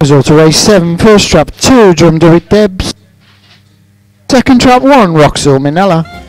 Result to race 7, first trap 2, Drumderry Debs. Second trap 1, Roxel Minella.